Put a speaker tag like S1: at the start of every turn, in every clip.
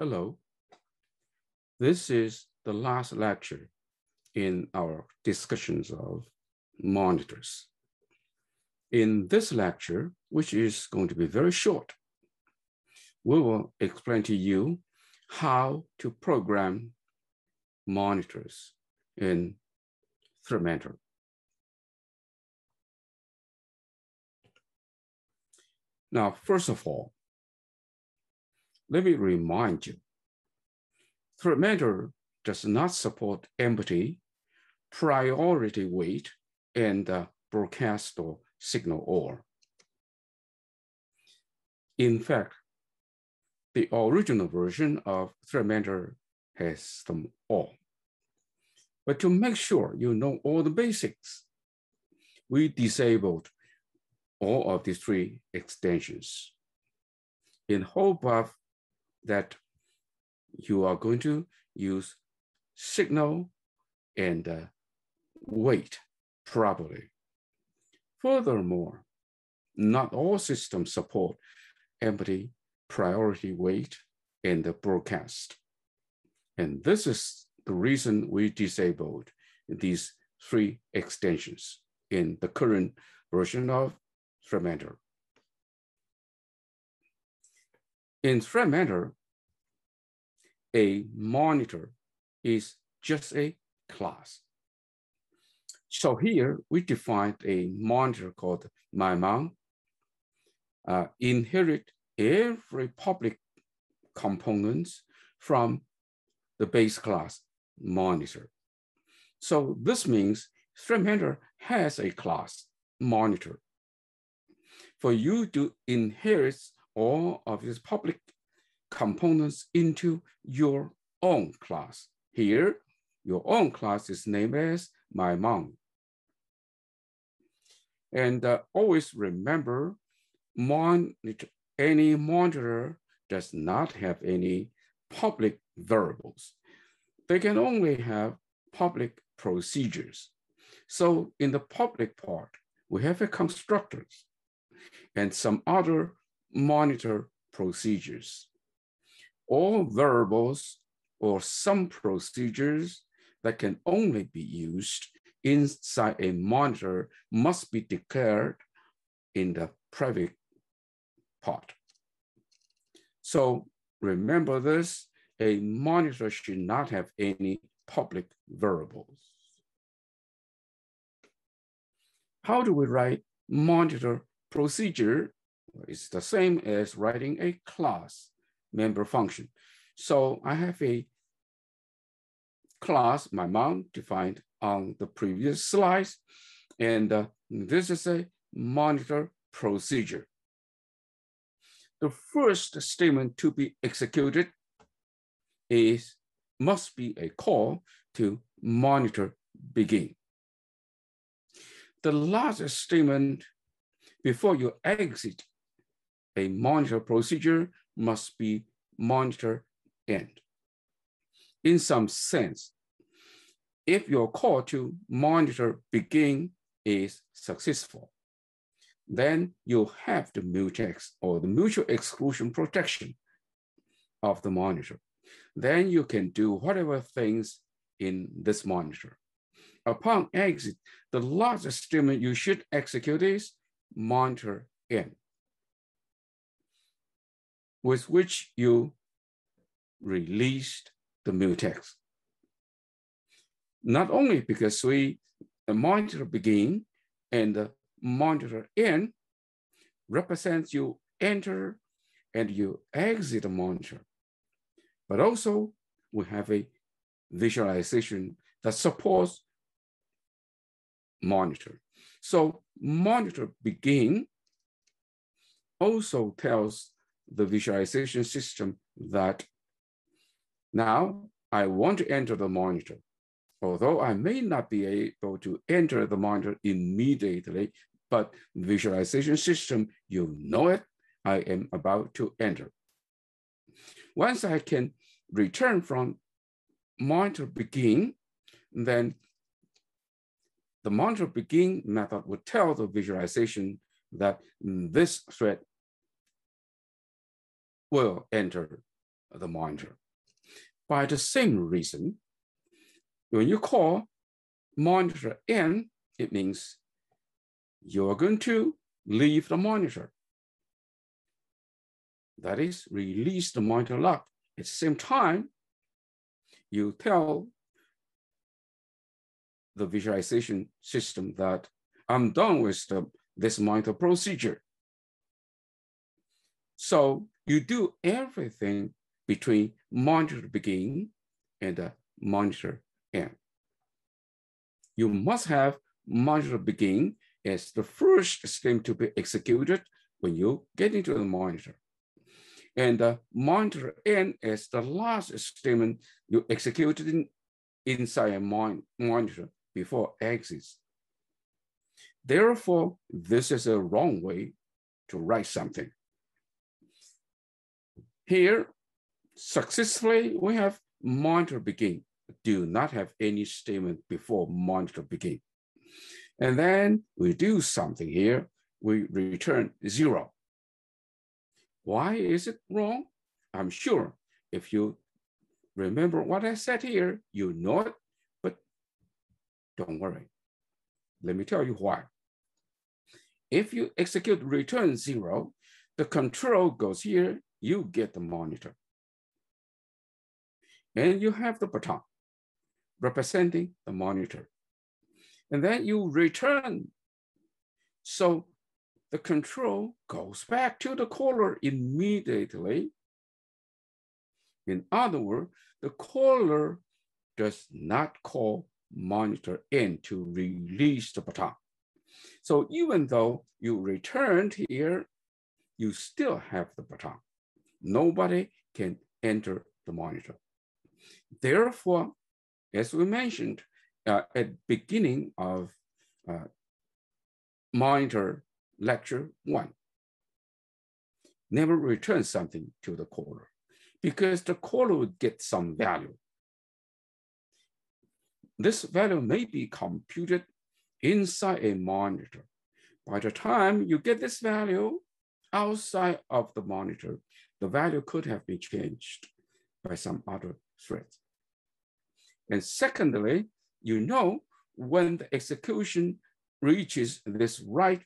S1: Hello. This is the last lecture in our discussions of monitors. In this lecture, which is going to be very short, we will explain to you how to program monitors in ThreadMentor. Now, first of all, let me remind you, ThreadMentor does not support empty, priority wait, and uh, broadcast or signal OR. In fact, the original version of ThreadMentor has them all. But to make sure you know all the basics, we disabled all of these three extensions in hope of that you are going to use signal and uh, wait properly. Furthermore, not all systems support empty priority wait in the broadcast. And this is the reason we disabled these three extensions in the current version of ThreadMentor. In ThreadMentor, a monitor is just a class. So here we defined a monitor called MyMon, uh, inherit every public components from the base class monitor. So this means ThreadMentor has a class monitor. For you to inherit all of these public components into your own class. Here, your own class is named as my MyMon. And uh, always remember, monitor, any monitor does not have any public variables. They can only have public procedures. So in the public part, we have a constructors and some other monitor procedures. All variables or some procedures that can only be used inside a monitor must be declared in the private part. So remember this, a monitor should not have any public variables. How do we write monitor procedure? It's the same as writing a class member function. So I have a class, MyMon defined on the previous slides. And uh, this is a monitor procedure. The first statement to be executed is must be a call to monitor begin. The last statement before you exit a monitor procedure must be monitor end. In some sense, if your call to monitor begin is successful, then you have the mutex or the mutual exclusion protection of the monitor. Then you can do whatever things in this monitor. Upon exit, the last statement you should execute is monitor end, with which you released the mutex. Not only because we the monitor begin and the monitor end represents you enter and you exit the monitor, but also we have a visualization that supports monitor. So monitor begin also tells the visualization system that now I want to enter the monitor. Although I may not be able to enter the monitor immediately, but visualization system, you know it, I am about to enter. Once I can return from monitor begin, then the monitor begin method would tell the visualization that this thread will enter the monitor. By the same reason, when you call monitor end, it means you're going to leave the monitor. That is, release the monitor lock. At the same time, you tell the visualization system that I'm done with the, this monitor procedure. So you do everything between monitor begin and the monitor end. You must have monitor begin as the first stream to be executed when you get into the monitor. And the monitor end as the last statement you executed in, inside a mon monitor before exits. Therefore, this is a wrong way to write something. Here, successfully, we have monitor begin, do not have any statement before monitor begin. And then we do something here, we return zero. Why is it wrong? I'm sure if you remember what I said here, you know it, but don't worry. Let me tell you why. If you execute return zero, the control goes here, you get the monitor. And you have the baton representing the monitor. And then you return. So the control goes back to the caller immediately. In other words, the caller does not call monitor end to release the baton. So even though you returned here, you still have the baton. Nobody can enter the monitor. Therefore, as we mentioned uh, at beginning of uh, monitor lecture one, never return something to the caller because the caller would get some value. This value may be computed inside a monitor. By the time you get this value outside of the monitor, the value could have been changed by some other thread. And secondly, you know when the execution reaches this right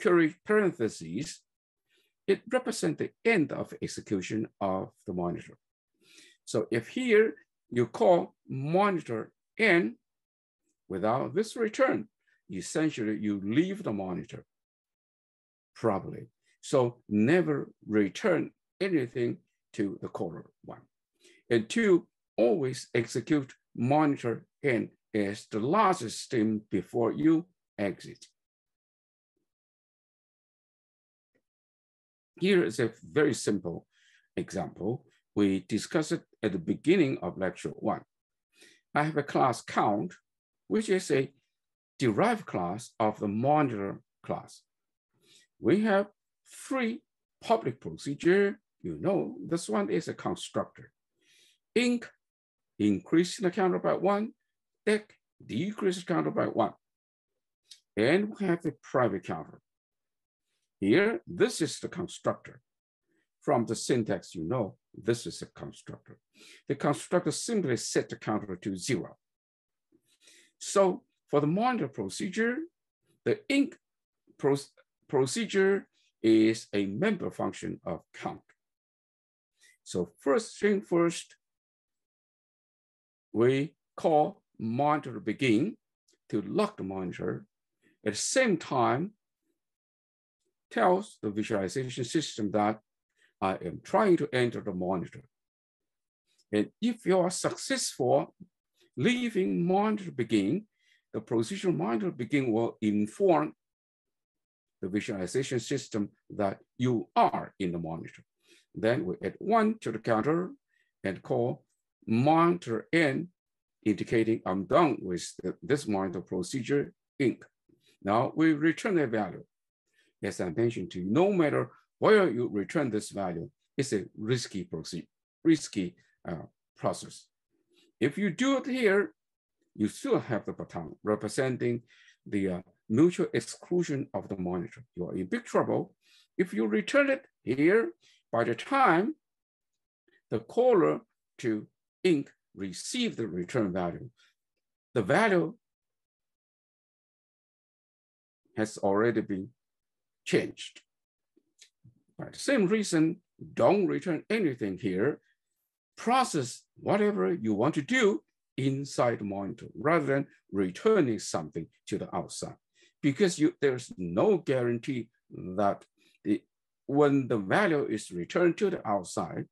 S1: curly parentheses, it represents the end of execution of the monitor. So if here you call monitor end without this return, essentially you leave the monitor probably. So never return anything to the caller one. And two, always execute monitor end as the last stream before you exit. Here is a very simple example. We discussed it at the beginning of lecture one. I have a class count, which is a derived class of the monitor class. We have three public procedure. You know, this one is a constructor. Inc, increase the counter by one. Dec, decrease the counter by one. And we have the private counter. Here, this is the constructor. From the syntax, you know, this is a constructor. The constructor simply set the counter to zero. So for the monitor procedure, the inc pro procedure is a member function of count. So first thing first, we call monitor begin to lock the monitor. At the same time, tells the visualization system that I am trying to enter the monitor. And if you are successful leaving monitor begin, the procedural monitor begin will inform the visualization system that you are in the monitor. Then we add one to the counter and call monitor end, indicating I'm done with the, this monitor procedure inc. Now we return a value. As I mentioned to you, no matter where you return this value, it's a risky procedure, risky uh, process. If you do it here, you still have the baton representing the uh, mutual exclusion of the monitor. You are in big trouble. If you return it here, by the time the caller to inc receive the return value, the value has already been changed. For the same reason, don't return anything here. Process whatever you want to do inside the monitor rather than returning something to the outside because you, there's no guarantee that when the value is returned to the outside,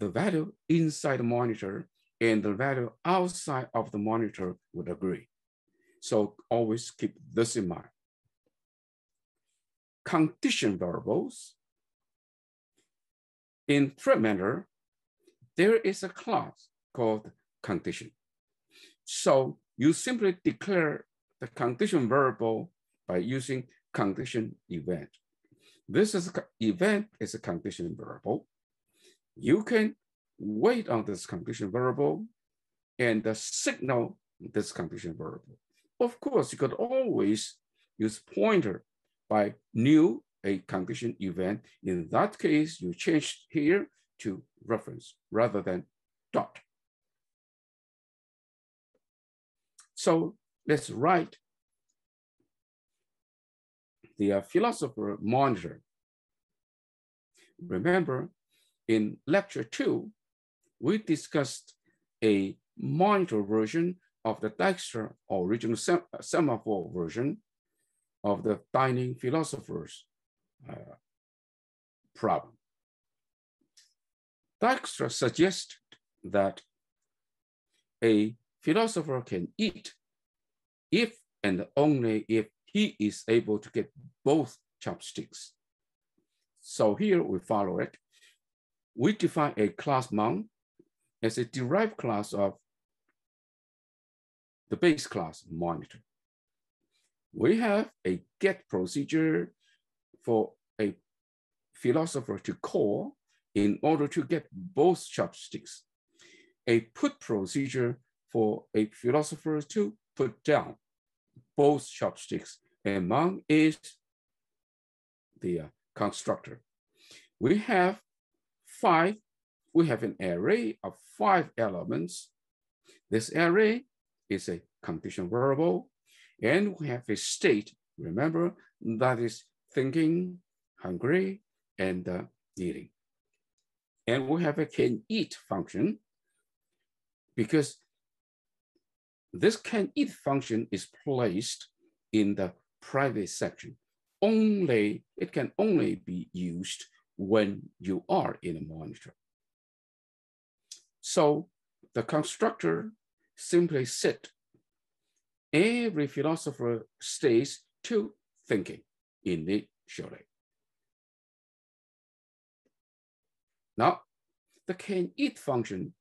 S1: the value inside the monitor and the value outside of the monitor would agree. So always keep this in mind. Condition variables. In ThreadMentor, there is a class called condition. So you simply declare the condition variable by using condition event. This is event is a condition variable. You can wait on this condition variable and the signal this condition variable. Of course, you could always use pointer by new a condition event. In that case, you change here to reference rather than dot. So let's write the uh, philosopher monitor. Remember, in lecture two, we discussed a monitor version of the Dijkstra original sem semaphore version of the dining philosopher's uh, problem. Dijkstra suggested that a philosopher can eat if and only if he is able to get both chopsticks. So here we follow it. We define a class mon as a derived class of the base class monitor. We have a get procedure for a philosopher to call in order to get both chopsticks, a put procedure for a philosopher to put down both chopsticks, and mon is the uh, constructor. We have five, we have an array of five elements. This array is a condition variable, and we have a state, remember, that is thinking, hungry, and uh, eating. And we have a can eat function because this can eat function is placed in the private section. Only, it can only be used when you are in a monitor. So the constructor simply sit. Every philosopher stays to thinking initially. Now, the can eat function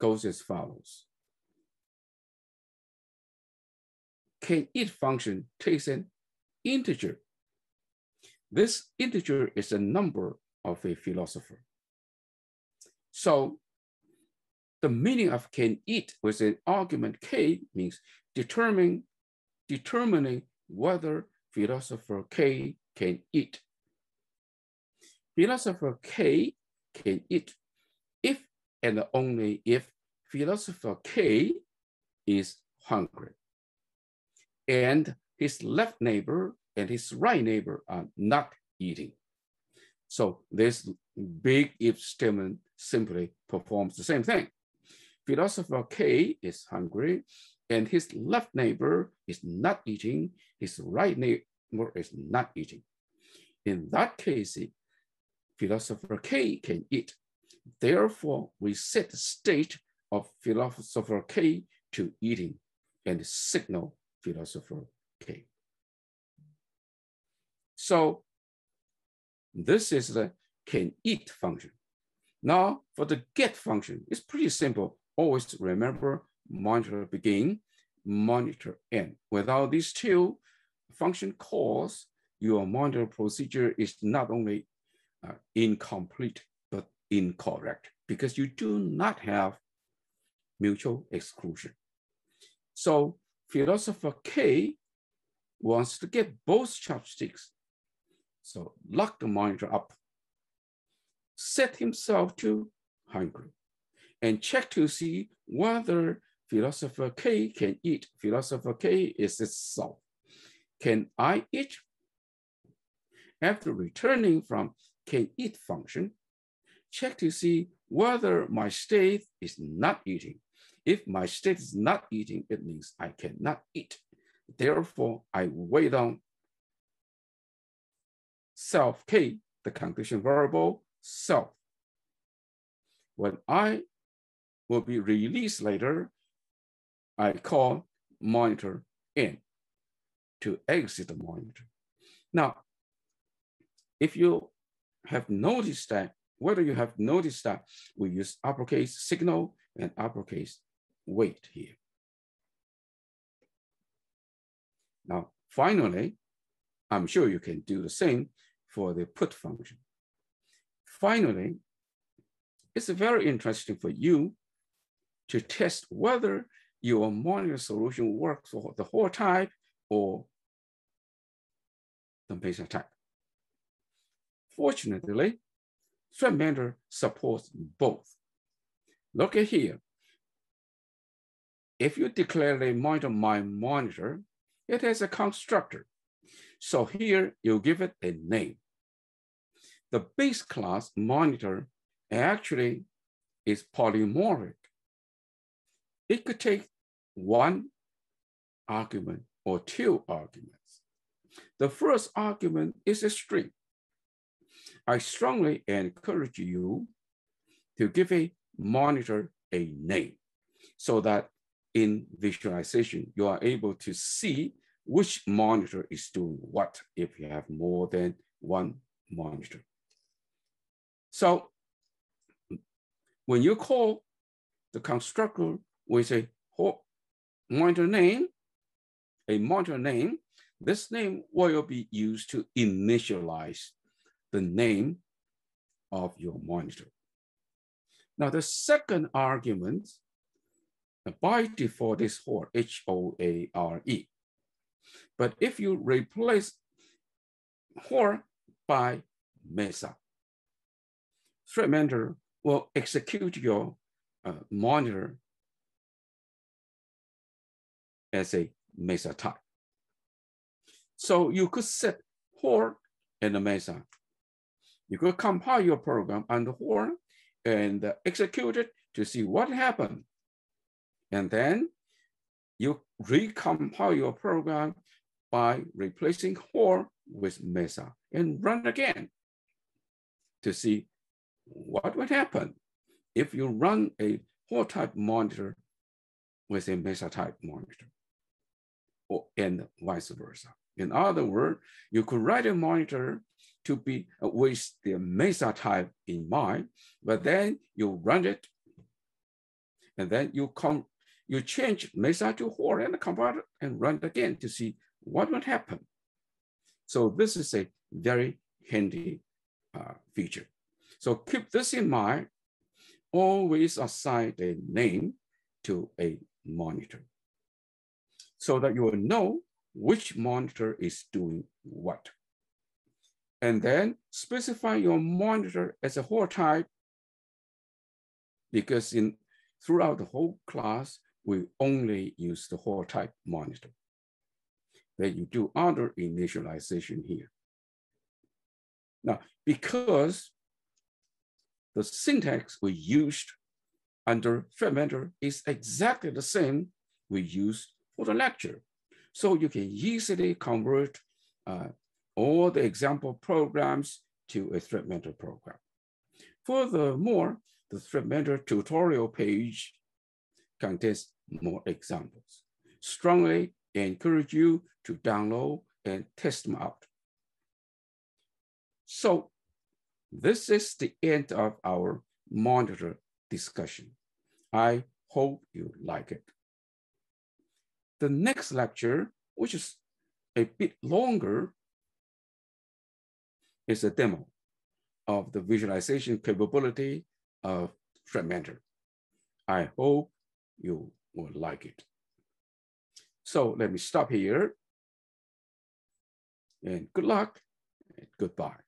S1: goes as follows. Can eat function takes an integer. This integer is a number of a philosopher. So the meaning of can eat with an argument k means determining, determining whether philosopher k can eat. Philosopher k can eat if and only if philosopher k is hungry and his left neighbor and his right neighbor are not eating. So this big if statement simply performs the same thing. Philosopher K is hungry and his left neighbor is not eating, his right neighbor is not eating. In that case, philosopher K can eat. Therefore, we set the state of philosopher K to eating and signal philosopher K. So this is the can eat function. Now for the get function, it's pretty simple. Always remember monitor begin, monitor end. Without these two function calls, your monitor procedure is not only uh, incomplete, but incorrect because you do not have mutual exclusion. So philosopher K wants to get both chopsticks. So lock the monitor up. set himself to hungry and check to see whether philosopher K can eat. Philosopher K is itself. Can I eat? After returning from can eat function, check to see whether my state is not eating. If my state is not eating, it means I cannot eat. Therefore, I weigh down self K, the condition variable self. When I will be released later, I call monitor end to exit the monitor. Now, if you have noticed that, whether you have noticed that we use uppercase signal and uppercase wait here. Now, finally, I'm sure you can do the same for the put function. Finally, it's very interesting for you to test whether your monitor solution works for the Hoare type or the Mesa type. Fortunately, ThreadMentor supports both. Look at here. If you declare a monitor my monitor, it has a constructor. So here you give it a name. The base class monitor actually is polymorphic. It could take one argument or two arguments. The first argument is a string. I strongly encourage you to give a monitor a name so that in visualization, you are able to see which monitor is doing what if you have more than one monitor. So when you call the constructor with oh, a monitor name, a monitor name, this name will be used to initialize the name of your monitor. Now the second argument, by default is for H-O-A-R-E. But if you replace HOARE by MESA, ThreadMentor will execute your uh, monitor as a MESA type. So you could set HOARE and a MESA. You could compile your program under HOARE and execute it to see what happened. And then you recompile your program by replacing HOARE with MESA and run again to see what would happen if you run a HOARE type monitor with a MESA type monitor or, and vice versa. In other words, you could write a monitor to be uh, with the MESA type in mind, but then you run it and then you come, you change MESA to HOARE and convert and run again to see what would happen. So this is a very handy uh, feature. So keep this in mind, always assign a name to a monitor so that you will know which monitor is doing what. And then specify your monitor as a Hoare type because in throughout the whole class, we only use the Hoare type monitor. Then you do other initialization here. Now, because the syntax we used under ThreadMentor is exactly the same we used for the lecture. So you can easily convert uh, all the example programs to a ThreadMentor program. Furthermore, the ThreadMentor tutorial page contains more examples. Strongly encourage you to download and test them out. So this is the end of our monitor discussion. I hope you like it. The next lecture, which is a bit longer, is a demo of the visualization capability of ThreadMentor. I hope you will like it. So let me stop here and good luck and goodbye.